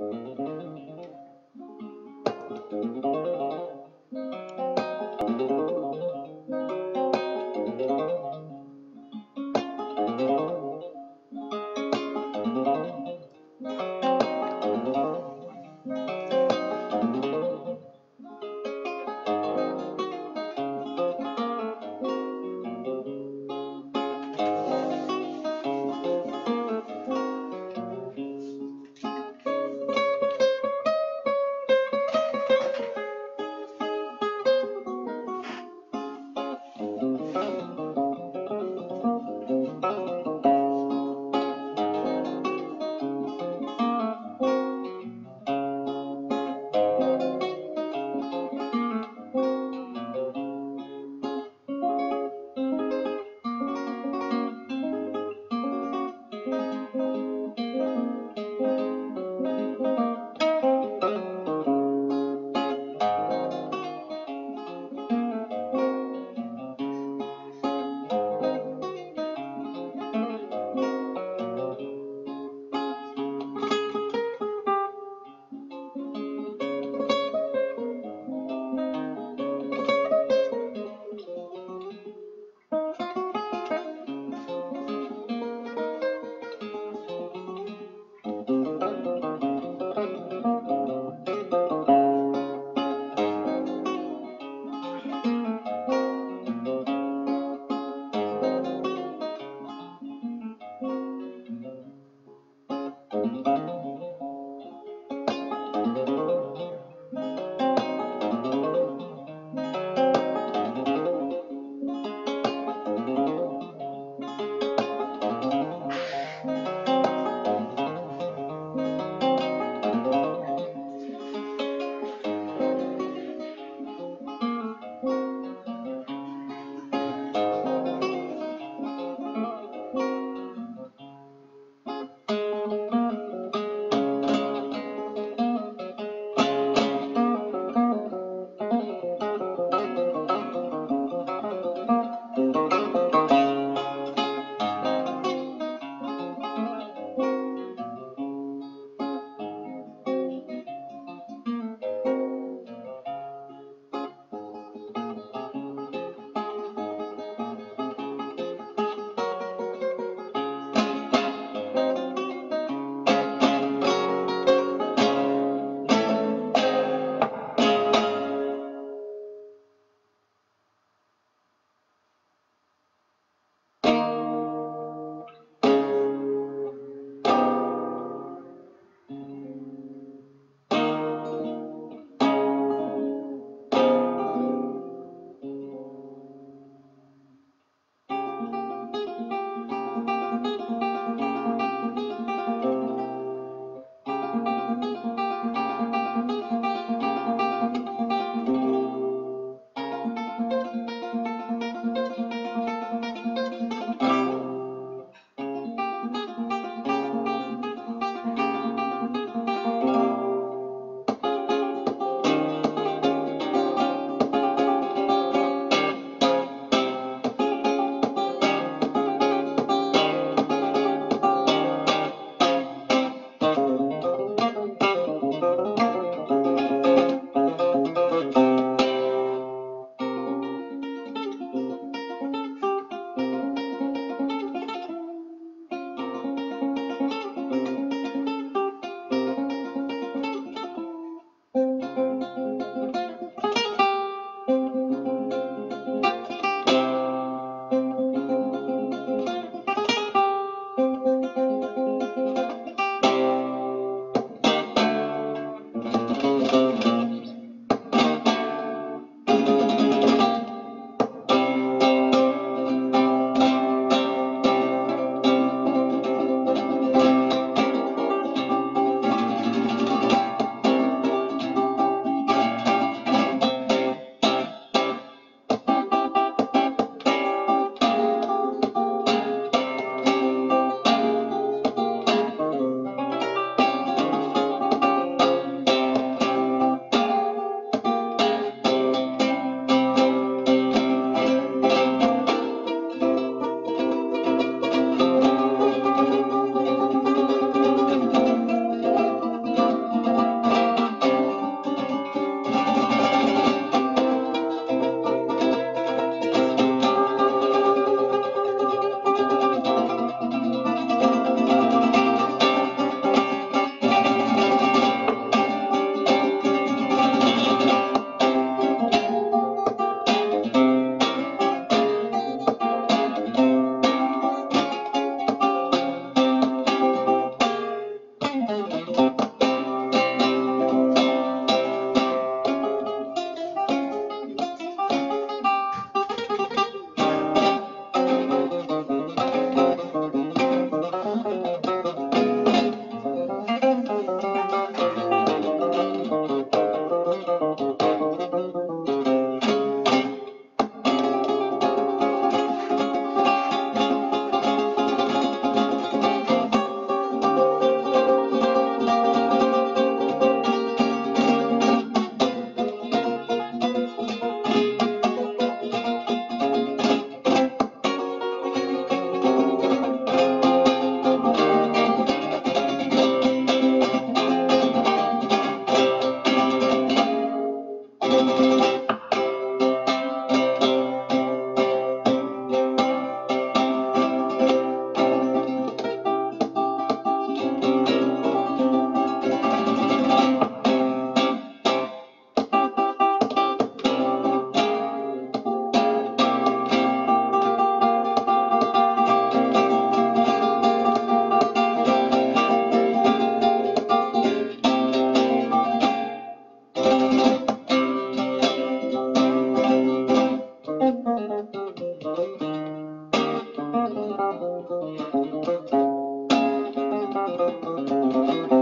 Mm-hmm. Música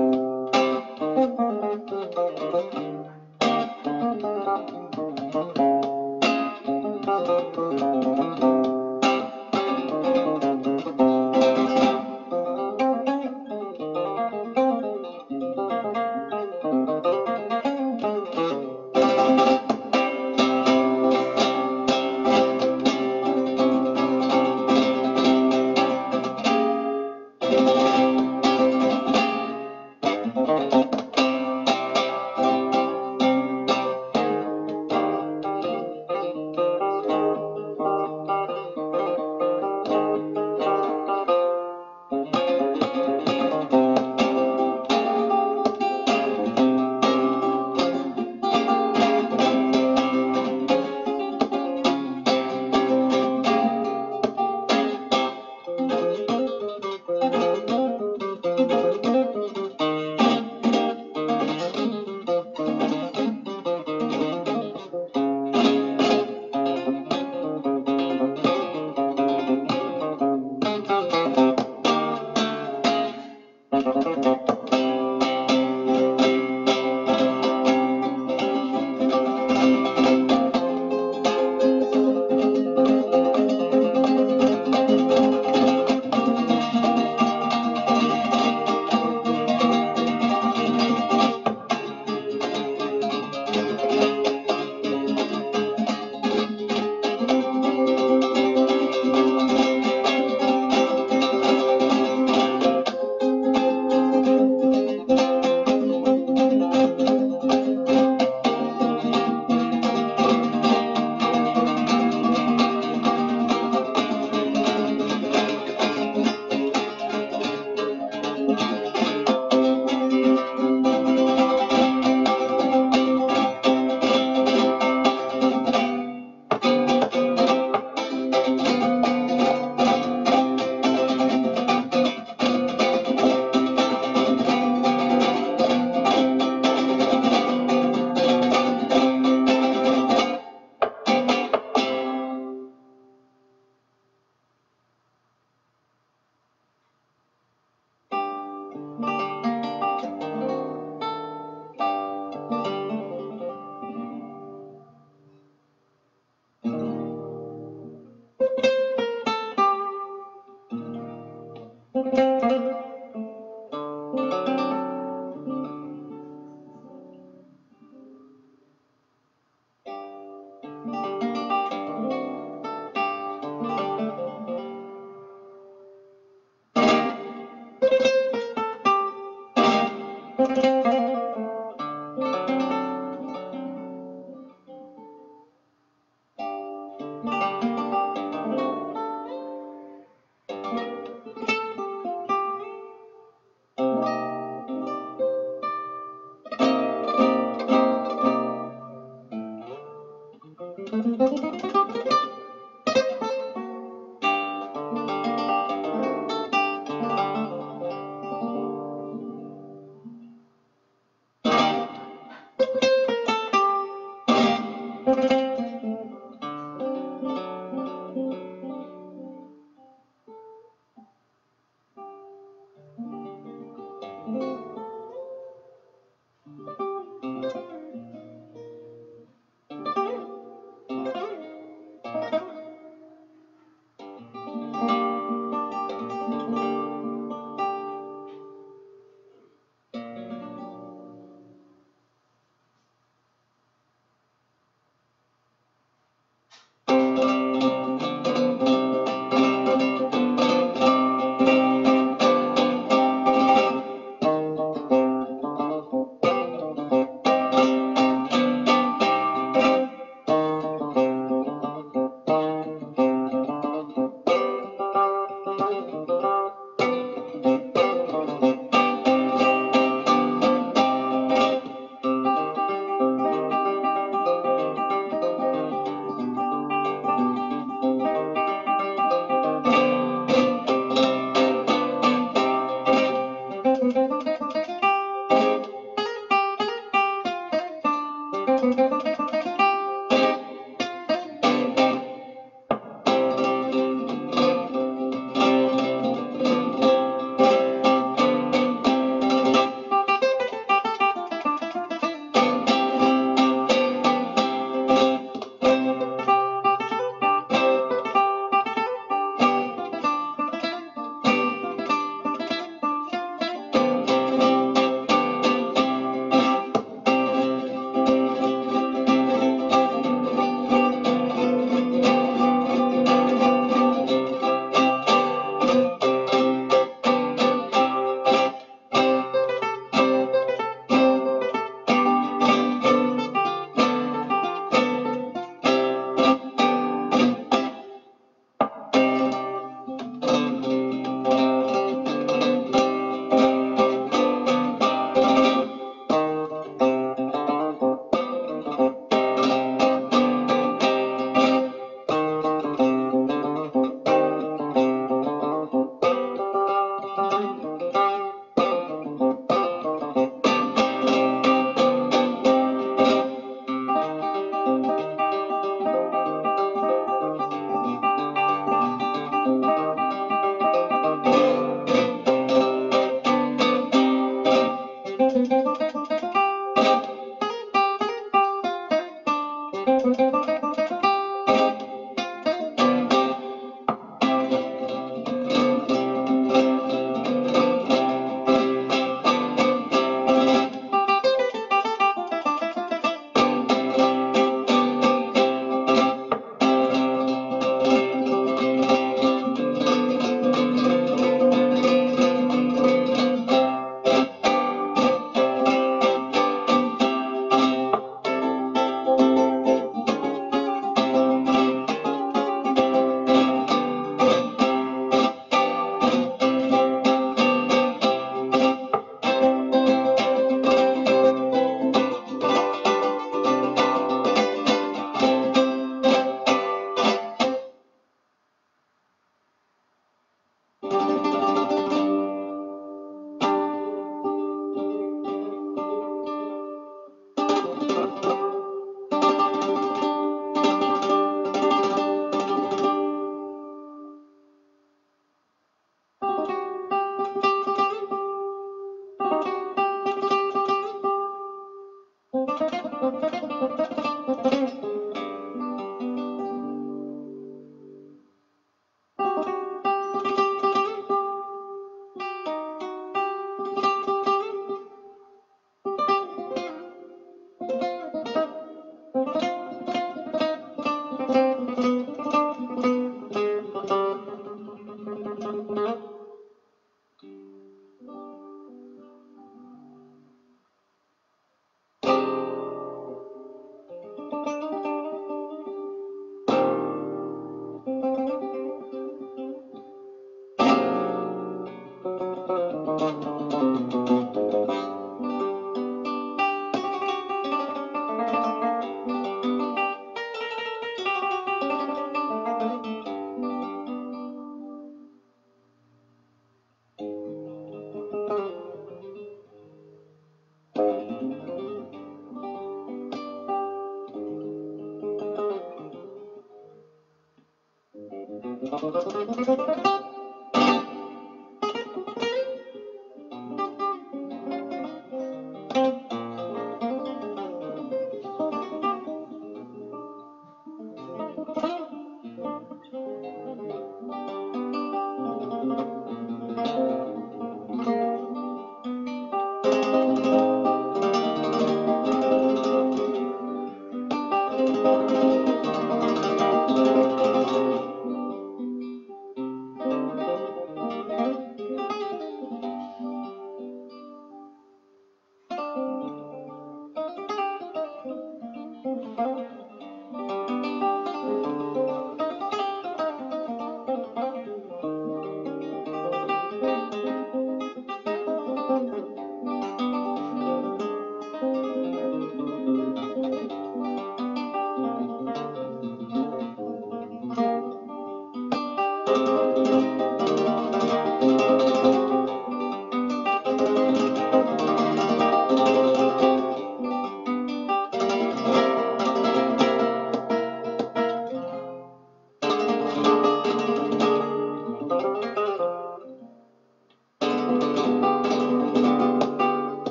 Música